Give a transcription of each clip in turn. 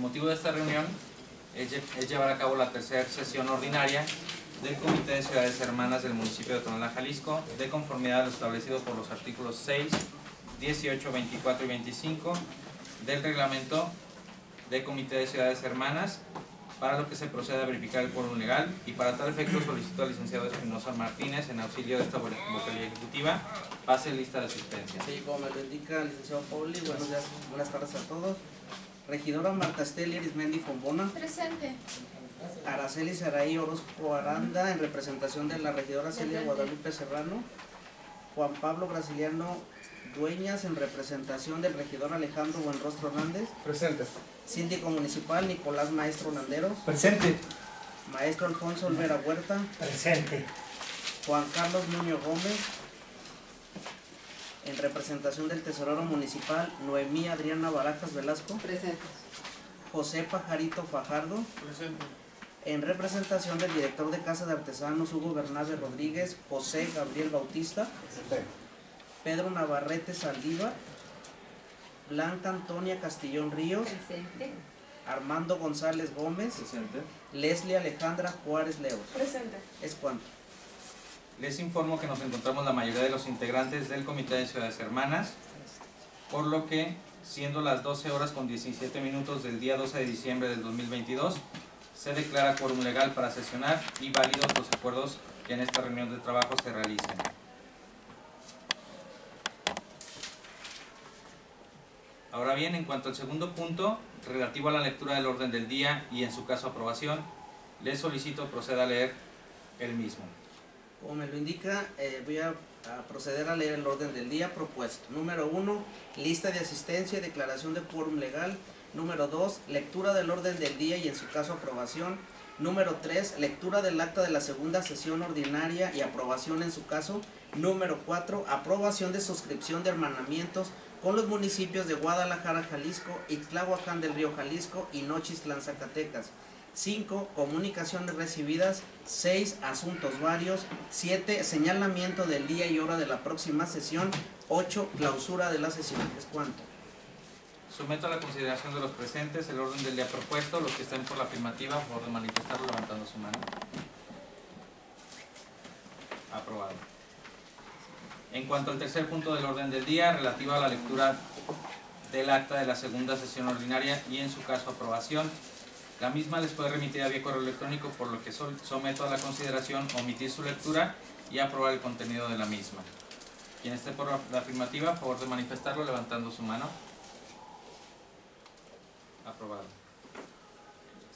motivo de esta reunión es, lle- es llevar a cabo la tercera sesión ordinaria del Comité de Ciudades Hermanas del municipio de Tonalá, Jalisco, de conformidad a lo establecido por los artículos 6, 18, 24 y 25 del reglamento de Comité de Ciudades Hermanas, para lo que se procede a verificar el quórum legal y para tal efecto solicito al licenciado Espinosa Martínez, en auxilio de esta vocalía ejecutiva, pase lista de asistencia. Sí, como me lo indica el licenciado Pauli, buenos días, buenas tardes a todos. Regidora Marta Esteli Arismendi Fombona, Presente. Araceli Saraí Orozco Aranda, en representación de la regidora Celia Guadalupe Serrano, Juan Pablo Brasiliano Dueñas, en representación del regidor Alejandro Buenrostro Hernández, Presente. síndico municipal Nicolás Maestro Landeros, Presente. maestro Alfonso Olvera Huerta, Presente. Juan Carlos Nuño Gómez, en representación del tesorero municipal Noemí Adriana Barajas Velasco, Presentes. José Pajarito Fajardo, Presente. en representación del director de Casa de Artesanos Hugo Bernabe Rodríguez, José Gabriel Bautista, Pedro Navarrete Saldívar, Blanca Antonia Castillón Ríos, Presente. Armando González Gómez, Presente. Leslie Alejandra Juárez Leos. Presente. Es cuanto. Les informo que nos encontramos la mayoría de los integrantes del Comité de Ciudades Hermanas, por lo que, siendo las 12 horas con 17 minutos del día 12 de diciembre del 2022, se declara quórum legal para sesionar y válidos los acuerdos que en esta reunión de trabajo se realicen. Ahora bien, en cuanto al segundo punto, relativo a la lectura del orden del día y en su caso aprobación, les solicito proceda a leer el mismo. Como me lo indica, eh, voy a, proceder a leer el orden del día propuesto. Número uno, lista de asistencia y declaración de quórum legal. Número dos, lectura del orden del día y en su caso aprobación. Número tres, lectura del acta de la segunda sesión ordinaria y aprobación en su caso. Número cuatro, aprobación de suscripción de hermanamientos con los municipios de Guadalajara, Jalisco, Ixtlahuacán del Río Jalisco y Nochistlán, Zacatecas. 5. Comunicaciones recibidas. 6. Asuntos varios. 7. Señalamiento del día y hora de la próxima sesión. 8. Clausura de la sesión. ¿Es cuánto? Someto a la consideración de los presentes el orden del día propuesto. Los que estén por la afirmativa, por de manifestarlo levantando su mano. Aprobado. En cuanto al tercer punto del orden del día, relativo a la lectura del acta de la segunda sesión ordinaria y en su caso aprobación, la misma les puede remitir a vía correo electrónico, por lo que someto a la consideración omitir su lectura y aprobar el contenido de la misma. Quien esté por la afirmativa, a favor de manifestarlo levantando su mano. Aprobado.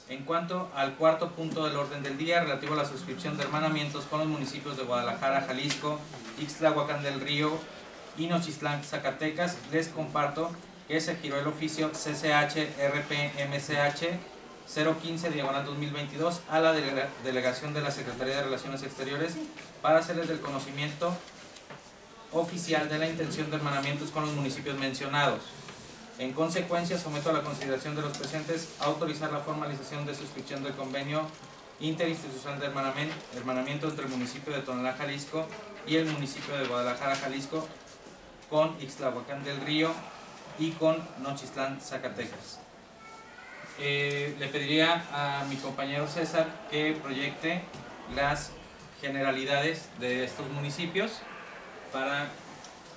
En cuanto al cuarto punto del orden del día, relativo a la suscripción de hermanamientos con los municipios de Guadalajara, Jalisco, Ixtlahuacán del Río y Nochistlán, Zacatecas, les comparto que se giró el oficio CCH RPMCH 015 diagonal 2022 a la delega- delegación de la Secretaría de Relaciones Exteriores para hacerles del conocimiento oficial de la intención de hermanamientos con los municipios mencionados. En consecuencia, someto a la consideración de los presentes autorizar la formalización de suscripción del convenio interinstitucional de hermanamen- hermanamiento entre el municipio de Tonalá, Jalisco y el municipio de Guadalajara, Jalisco con Ixtlahuacán del Río y con Nochistlán, Zacatecas. Eh, le pediría a mi compañero César que proyecte las generalidades de estos municipios para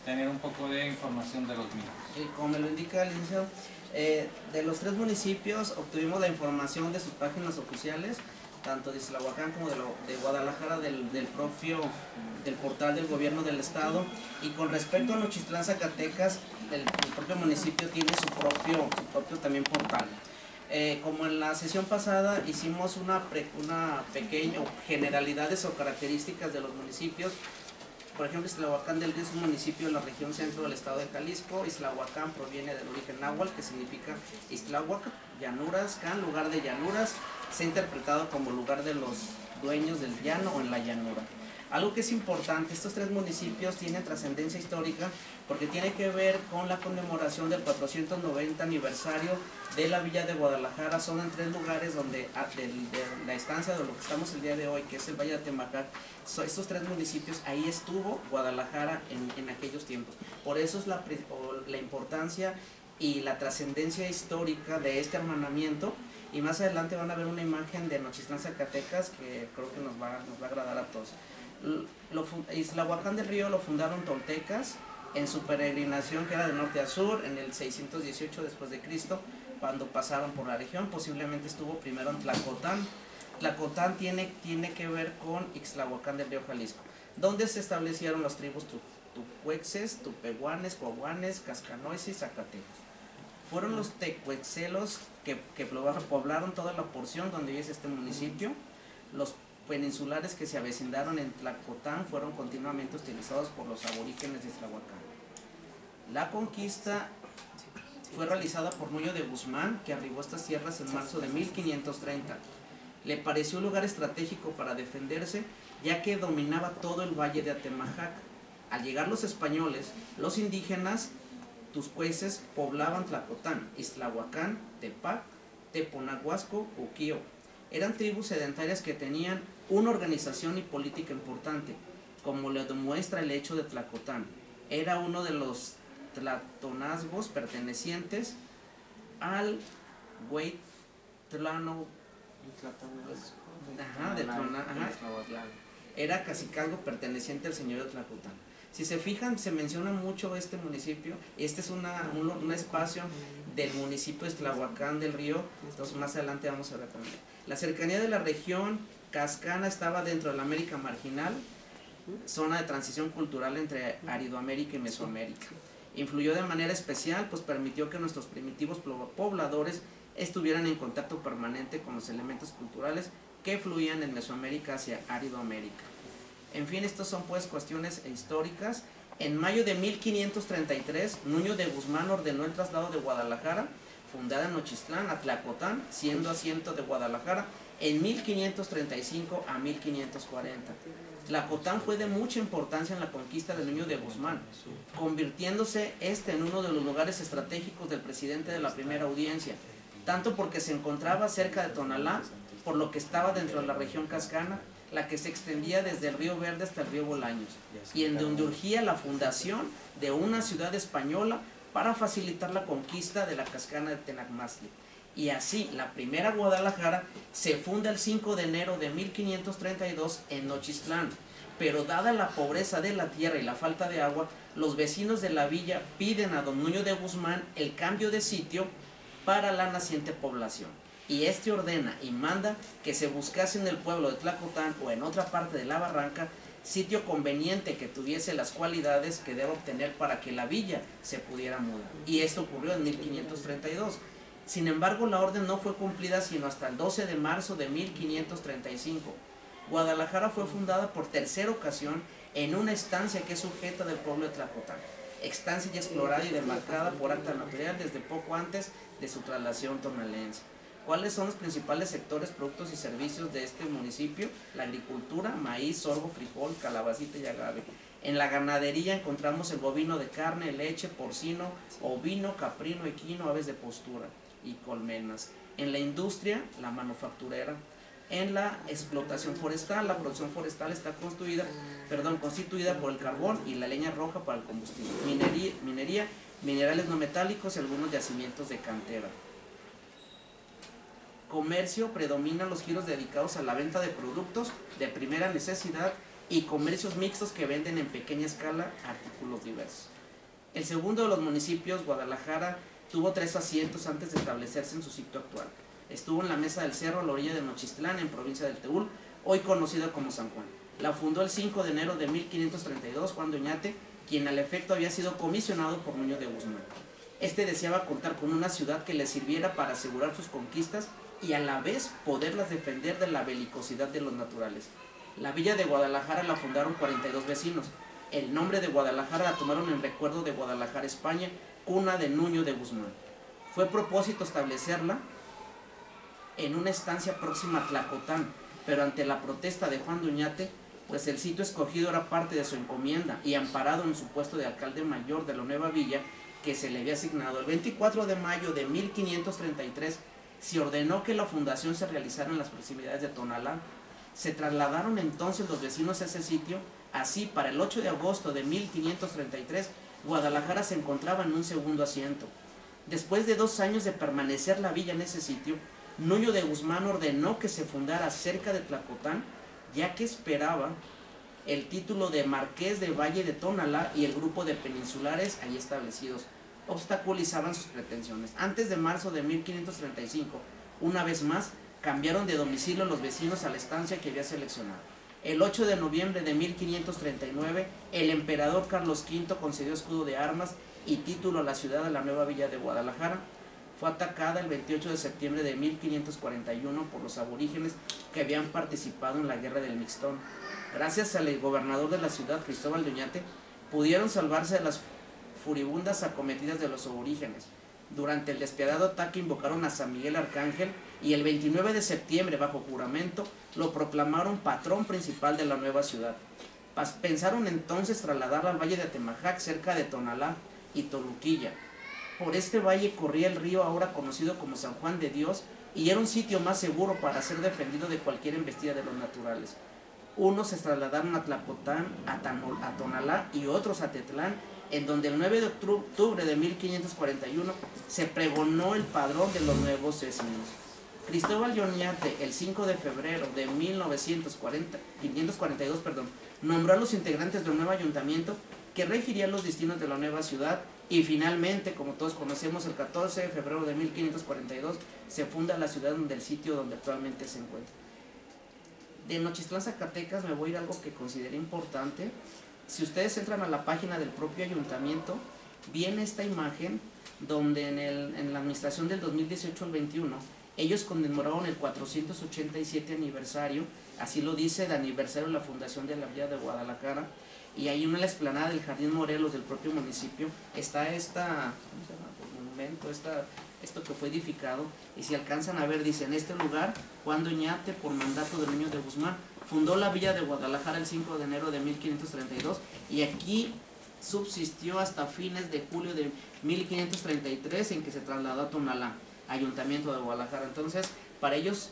tener un poco de información de los mismos. Como me lo indica el eh, de los tres municipios obtuvimos la información de sus páginas oficiales, tanto de Islahuacán como de, Guadalajara, del, propio del portal del gobierno del estado. Y con respecto a Nochistlán, Zacatecas, el, propio municipio tiene su propio también portal. Eh, como en la sesión pasada hicimos una, pre- una pequeña generalidades o características de los municipios, por ejemplo, Islahuacán del Río es un municipio de la región centro del estado de Jalisco. Islahuacán proviene del origen náhuatl, que significa Islahuac, llanuras, can, lugar de llanuras. Se ha interpretado como lugar de los dueños del llano o en la llanura. Algo que es importante, estos tres municipios tienen trascendencia histórica porque tiene que ver con la conmemoración del 490 aniversario de la villa de Guadalajara. Son en tres lugares donde a- del- de, la estancia de lo que estamos el día de hoy, que es el Valle de Temacac, estos tres municipios, ahí estuvo Guadalajara en, en aquellos tiempos. Por eso es la, la importancia y la trascendencia histórica de este hermanamiento. Y más adelante van a ver una imagen de Nochistlán, Zacatecas, que creo que nos va, nos va a agradar a todos. Lo, Islahuacán del Río lo fundaron toltecas en su peregrinación que era de norte a sur en el 618 después de Cristo cuando pasaron por la región. Posiblemente estuvo primero en Tlacotán. Tlacotán tiene, tiene que ver con Ixtlahuacán del río Jalisco donde se establecieron las tribus tucuexes, tupehuanes, coahuanes, cascanoes y zacatecos fueron los tecuexelos que, que poblaron toda la porción donde es este municipio. Los peninsulares que se avecindaron en Tlacotán fueron continuamente utilizados por los aborígenes de Tlahuacán. La conquista fue realizada por Nuño de Guzmán, que arribó a estas tierras en marzo de 1530. Le pareció un lugar estratégico para defenderse, ya que dominaba todo el valle de Atemajac. Al llegar los españoles, los indígenas tuscueces poblaban Tlacotán, Islahuacán, Tepac, Teponaguasco, Uquío. Eran tribus sedentarias que tenían una organización y política importante, como lo demuestra el hecho de Tlacotán. Era uno de los tlatonazgos pertenecientes al Huaytlano. Ajá, de Era cacicazgo perteneciente al señor de Tlacotán. Si se fijan, se menciona mucho este municipio. Este es una, un, espacio del municipio de Tlahuacán del Río. Entonces, más adelante vamos a ver también. La cercanía de la región Cascana estaba dentro de la América marginal, zona de transición cultural entre Aridoamérica y Mesoamérica. Influyó de manera especial, pues permitió que nuestros primitivos pobladores estuvieran en contacto permanente con los elementos culturales que fluían en Mesoamérica hacia Aridoamérica. En fin, estas son pues cuestiones históricas. En mayo de 1533, Nuño de Guzmán ordenó el traslado de Guadalajara, fundada en Nochistlán, a Tlacotán, siendo asiento de Guadalajara, en 1535 a 1540. Tlacotán fue de mucha importancia en la conquista del Niño de Guzmán, convirtiéndose este en uno de los lugares estratégicos del presidente de la primera audiencia, tanto porque se encontraba cerca de Tonalá, por lo que estaba dentro de la región cascana, la que se extendía desde el río Verde hasta el río Bolaños, y en donde urgía la fundación de una ciudad española para facilitar la conquista de la cascana de Tenacmasli y así la primera Guadalajara se funda el 5 de enero de 1532 en Nochistlán. Pero dada la pobreza de la tierra y la falta de agua, los vecinos de la villa piden a don Nuño de Guzmán el cambio de sitio para la naciente población. Y este ordena y manda que se buscase en el pueblo de Tlacotán o en otra parte de la barranca sitio conveniente que tuviese las cualidades que debe obtener para que la villa se pudiera mudar. Y esto ocurrió en 1532. Sin embargo, la orden no fue cumplida sino hasta el 12 de marzo de 1535. Guadalajara fue fundada por tercera ocasión en una estancia que es sujeta del pueblo de Tlacotán, estancia ya explorada y demarcada por acta notarial desde poco antes de su traslación tonalense. ¿Cuáles son los principales sectores, productos y servicios de este municipio? La agricultura, maíz, sorgo, frijol, calabacita y agave. En la ganadería encontramos el bovino de carne, leche, porcino, ovino, caprino, equino, aves de postura y colmenas. En la industria, la manufacturera. En la explotación forestal, la producción forestal está construida, perdón, constituida por el carbón y la leña roja para el combustible. Minería, minería minerales no metálicos y algunos yacimientos de cantera. Comercio, predominan los giros dedicados a la venta de productos de primera necesidad y comercios mixtos que venden en pequeña escala artículos diversos. El segundo de los municipios, Guadalajara, Tuvo tres asientos antes de establecerse en su sitio actual. Estuvo en la Mesa del Cerro a la orilla de Nochistlán, en provincia del Teúl, hoy conocida como San Juan. La fundó el 5 de enero de 1532 Juan Doñate, quien al efecto había sido comisionado por Nuño de Guzmán. Este deseaba contar con una ciudad que le sirviera para asegurar sus conquistas y a la vez poderlas defender de la belicosidad de los naturales. La villa de Guadalajara la fundaron 42 vecinos. El nombre de Guadalajara la tomaron en recuerdo de Guadalajara, España, cuna de Nuño de Guzmán. Fue propósito establecerla en una estancia próxima a Tlacotán, pero ante la protesta de Juan Duñate, pues el sitio escogido era parte de su encomienda y amparado en su puesto de alcalde mayor de la nueva villa que se le había asignado. El 24 de mayo de 1533 se ordenó que la fundación se realizara en las proximidades de Tonalá. Se trasladaron entonces los vecinos a ese sitio, así para el 8 de agosto de 1533 Guadalajara se encontraba en un segundo asiento. Después de dos años de permanecer la villa en ese sitio, Nuño de Guzmán ordenó que se fundara cerca de Tlacotán, ya que esperaba el título de Marqués de Valle de Tonalá y el grupo de peninsulares ahí establecidos obstaculizaban sus pretensiones. Antes de marzo de 1535, una vez más, cambiaron de domicilio los vecinos a la estancia que había seleccionado. El 8 de noviembre de 1539, el emperador Carlos V concedió escudo de armas y título a la ciudad de la nueva villa de Guadalajara. Fue atacada el 28 de septiembre de 1541 por los aborígenes que habían participado en la guerra del Mixtón. Gracias al gobernador de la ciudad, Cristóbal de Oñate, pudieron salvarse de las furibundas acometidas de los aborígenes. Durante el despiadado ataque invocaron a San Miguel Arcángel y el 29 de septiembre, bajo juramento, lo proclamaron patrón principal de la nueva ciudad. Pensaron entonces trasladarlo al valle de Atemajac, cerca de Tonalá y Toluquilla. Por este valle corría el río ahora conocido como San Juan de Dios y era un sitio más seguro para ser defendido de cualquier embestida de los naturales. Unos se trasladaron a Tlacotán, a, Tonalá y otros a Tetlán en donde el 9 de octubre de 1541 se pregonó el padrón de los nuevos vecinos. Cristóbal Lloniate, el 5 de febrero de 1940, 542, perdón, nombró a los integrantes del nuevo ayuntamiento que regirían los destinos de la nueva ciudad y finalmente, como todos conocemos, el 14 de febrero de 1542 se funda la ciudad donde el sitio donde actualmente se encuentra. De Nochistlán, Zacatecas, me voy a ir a algo que consideré importante si ustedes entran a la página del propio ayuntamiento, viene esta imagen donde en, el, en la administración del 2018 al 21 ellos conmemoraron el 487 aniversario, así lo dice, de aniversario de la fundación de la Villa de Guadalajara, y ahí en la explanada del Jardín Morelos del propio municipio está esta, ¿cómo se llama? Pues, monumento, esta, esto que fue edificado, y si alcanzan a ver, dice, en este lugar, Juan Doñate, por mandato del niño de Guzmán, Fundó la villa de Guadalajara el 5 de enero de 1532 y aquí subsistió hasta fines de julio de 1533 en que se trasladó a Tonalá, ayuntamiento de Guadalajara. Entonces, para ellos,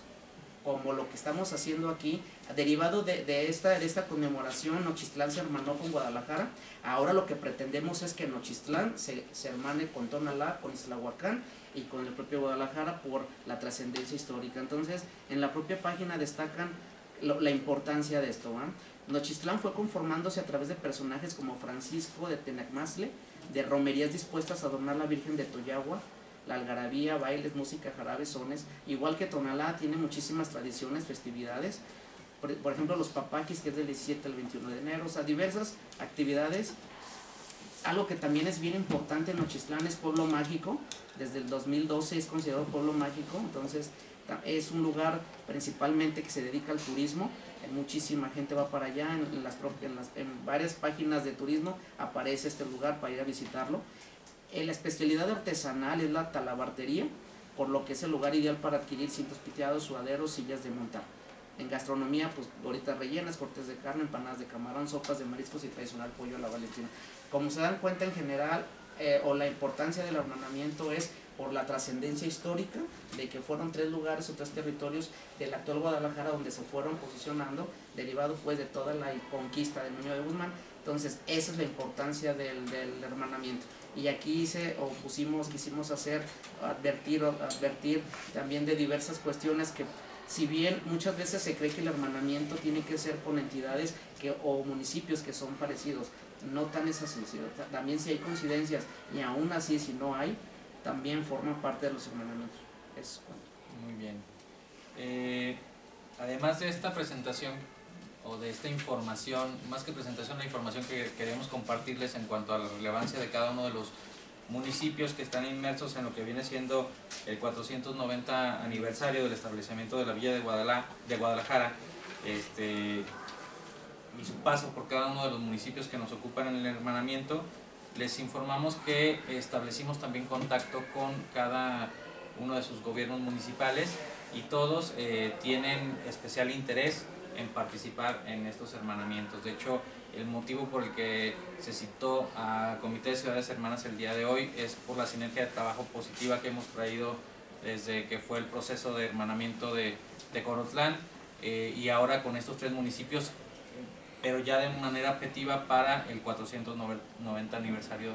como lo que estamos haciendo aquí, derivado de, esta, de esta conmemoración, Nochistlán se hermanó con Guadalajara. Ahora lo que pretendemos es que Nochistlán se, se hermane con Tonalá, con Islahuacán y con el propio Guadalajara por la trascendencia histórica. Entonces, en la propia página destacan la importancia de esto. Nochistlán fue conformándose a través de personajes como Francisco de Tenacmasle, de romerías dispuestas a adornar la Virgen de Toyagua, la algarabía, bailes, música, jarabes, sones. Igual que Tonalá tiene muchísimas tradiciones, festividades. Por, ejemplo, los papaquis, que es del 17 al 21 de enero. O sea, diversas actividades. Algo que también es bien importante en Nochistlán es pueblo mágico. Desde el 2012 es considerado pueblo mágico. Entonces, es un lugar principalmente que se dedica al turismo. Muchísima gente va para allá, en, las, en, varias páginas de turismo aparece este lugar para ir a visitarlo. Eh, la especialidad artesanal es la talabartería, por lo que es el lugar ideal para adquirir cintos piteados, sudaderos, sillas de montar. En gastronomía, pues bolitas rellenas, cortes de carne, empanadas de camarón, sopas de mariscos y tradicional pollo a la valentina. Como se dan cuenta en general, eh, o la importancia del ordenamiento es por la trascendencia histórica de que fueron tres lugares o tres territorios del actual Guadalajara donde se fueron posicionando, derivado pues de toda la conquista del Niño de Guzmán. Entonces, esa es la importancia del, del hermanamiento. Y aquí hice, o pusimos, quisimos hacer, advertir, advertir también de diversas cuestiones que si bien muchas veces se cree que el hermanamiento tiene que ser con entidades que, o municipios que son parecidos, no tan es así, también si hay coincidencias y aún así si no hay, también forma parte de los hermanamientos. Muy bien. Eh, además de esta presentación o de esta información, más que presentación, la información que queremos compartirles en cuanto a la relevancia de cada uno de los municipios que están inmersos en lo que viene siendo el 490 aniversario del establecimiento de la Villa de Guadalajara este, y su paso por cada uno de los municipios que nos ocupan en el hermanamiento, les informamos que establecimos también contacto con cada uno de sus gobiernos municipales y todos eh, tienen especial interés en participar en estos hermanamientos. De hecho, el motivo por el que se citó a Comité de Ciudades Hermanas el día de hoy es por la sinergia de trabajo positiva que hemos traído desde que fue el proceso de hermanamiento de, de Corotlán eh, y ahora con estos tres municipios pero ya de manera objetiva para el 490 aniversario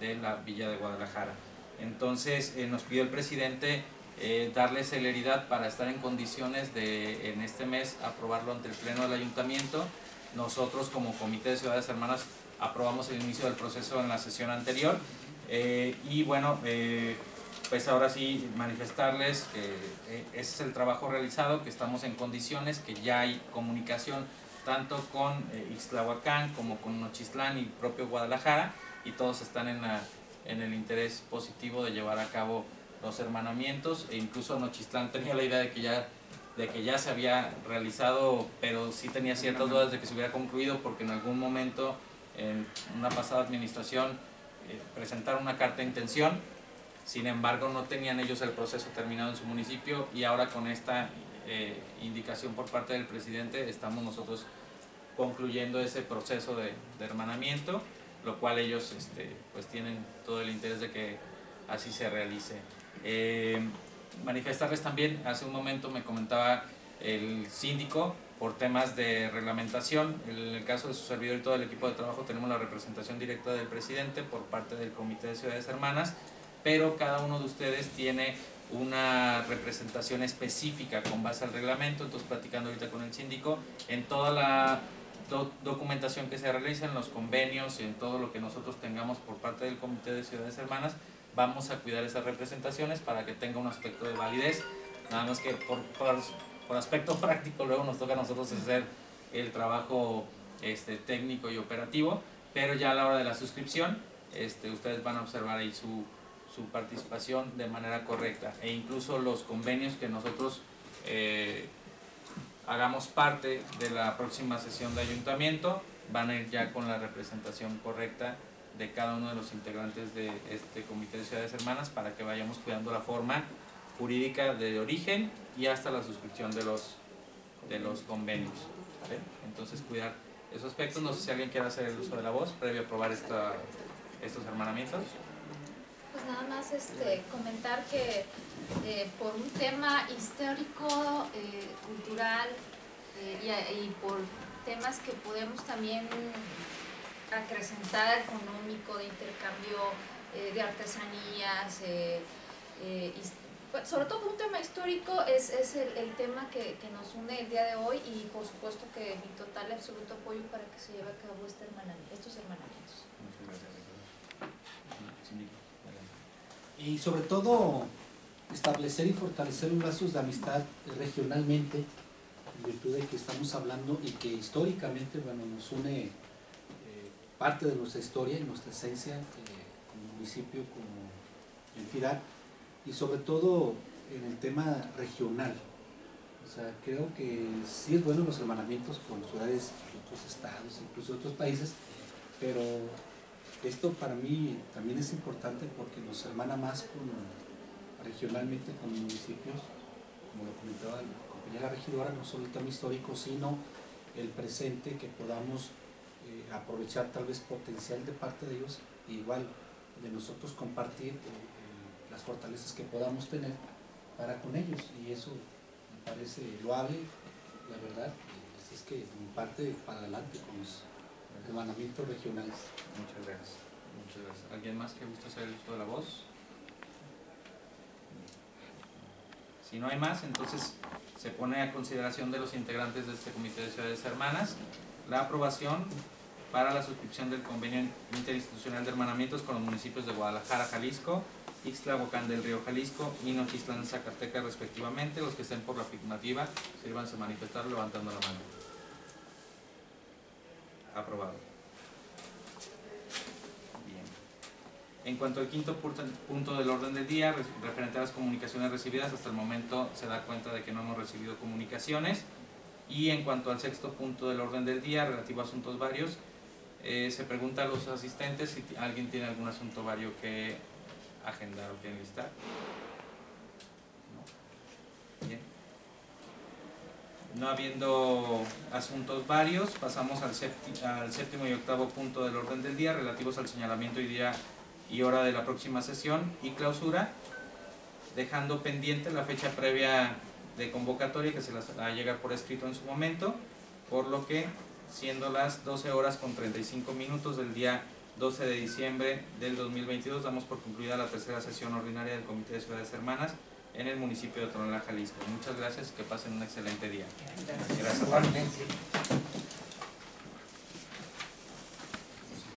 de la Villa de Guadalajara. Entonces eh, nos pidió el presidente eh, darle celeridad para estar en condiciones de en este mes aprobarlo ante el Pleno del Ayuntamiento. Nosotros como Comité de Ciudades Hermanas aprobamos el inicio del proceso en la sesión anterior eh, y bueno, pues ahora sí manifestarles que ese es el trabajo realizado, que estamos en condiciones, que ya hay comunicación tanto con eh, Ixtlahuacán como con Nochistlán y propio Guadalajara y todos están en, la- en el interés positivo de llevar a cabo los hermanamientos e incluso Nochistlán tenía la idea de que ya de que ya se había realizado, pero sí tenía ciertas dudas de que se hubiera concluido porque en algún momento en una pasada administración eh, presentaron una carta de intención, sin embargo no tenían ellos el proceso terminado en su municipio y ahora con esta eh, indicación por parte del presidente estamos nosotros concluyendo ese proceso de, hermanamiento, lo cual ellos este, pues tienen todo el interés de que así se realice. Eh, manifestarles también, hace un momento me comentaba el síndico por temas de reglamentación, en el caso de su servidor y todo el equipo de trabajo tenemos la representación directa del presidente por parte del Comité de Ciudades Hermanas, pero cada uno de ustedes tiene una representación específica con base al reglamento, entonces platicando ahorita con el síndico, en toda la do- documentación que se realiza, en los convenios, en todo lo que nosotros tengamos por parte del Comité de Ciudades Hermanas, vamos a cuidar esas representaciones para que tenga un aspecto de validez, nada más que por, por, por aspecto práctico luego nos toca a nosotros hacer el trabajo este, técnico y operativo, pero ya a la hora de la suscripción, este, ustedes van a observar ahí su, su participación de manera correcta. E incluso los convenios que nosotros eh, hagamos parte de la próxima sesión de ayuntamiento van a ir ya con la representación correcta de cada uno de los integrantes de este comité de ciudades hermanas para que vayamos cuidando la forma jurídica de origen y hasta la suscripción de los de los convenios entonces cuidar esos aspectos. No sé si alguien quiere hacer el uso de la voz previo a aprobar estos hermanamientos este, comentar que eh, por un tema histórico, eh, cultural eh, y, por temas que podemos también acrecentar económico, de intercambio de artesanías, pues, sobre todo por un tema histórico es, es el, tema que, nos une el día de hoy y por supuesto que mi total y absoluto apoyo para que se lleve a cabo este estos hermanamientos. Muchas gracias. Y sobre todo establecer y fortalecer los lazos de amistad regionalmente en virtud de que estamos hablando y que históricamente bueno nos une eh, parte de nuestra historia y nuestra esencia eh, como municipio como entidad y sobre todo en el tema regional. O sea creo que sí es bueno los hermanamientos con ciudades de otros estados incluso de otros países pero esto para mí también es importante porque nos hermana más regionalmente con municipios, como lo comentaba la compañera regidora, no solo el tema histórico, sino el presente, que podamos eh, aprovechar tal vez potencial de parte de ellos, e igual de nosotros compartir eh, eh, las fortalezas que podamos tener para con ellos. Y eso me parece loable, la verdad. Así es que mi parte para adelante con los hermanamientos regionales. Muchas gracias. Muchas gracias. ¿Alguien más que guste hacer uso de la voz? Si no hay más, entonces se pone a consideración de los integrantes de este Comité de Ciudades Hermanas la aprobación para la suscripción del convenio interinstitucional de hermanamientos con los municipios de Guadalajara, Jalisco, Ixtlahuacán del Río Jalisco y Nochistlán, Zacatecas respectivamente. Los que estén por la afirmativa, sírvanse a manifestar levantando la mano. Aprobado. Bien. En cuanto al quinto punto- del orden del día, re- referente a las comunicaciones recibidas, hasta el momento se da cuenta de que no hemos recibido comunicaciones. Y en cuanto al sexto punto del orden del día, relativo a asuntos varios, eh, se pregunta a los asistentes si alguien tiene algún asunto vario que agendar o que enlistar. No. Bien. No habiendo asuntos varios, pasamos al, sépti- al séptimo y octavo punto del orden del día relativos al señalamiento y día y hora de la próxima sesión y clausura, dejando pendiente la fecha previa de convocatoria que se las va a llegar por escrito en su momento, por lo que siendo las 12 horas con 35 minutos del día 12 de diciembre del 2022. Damos por concluida la tercera sesión ordinaria del Comité de Ciudades Hermanas en el municipio de Tonalá, Jalisco. Muchas gracias y que pasen un excelente día. Gracias. gracias